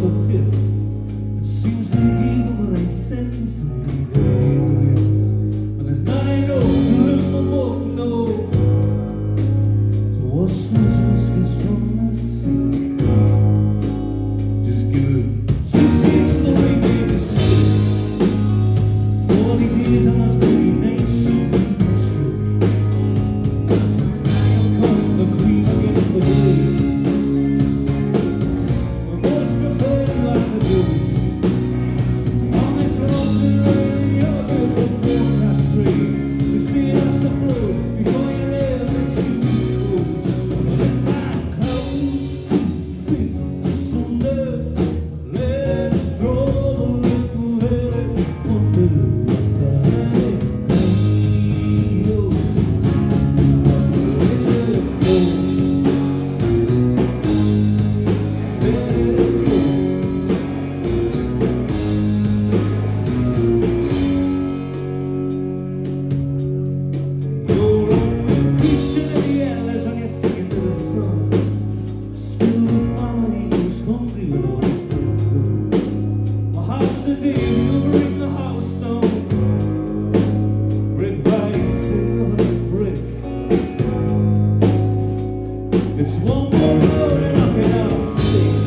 the pit. It seems to give them a sense It's one more road and nothing else.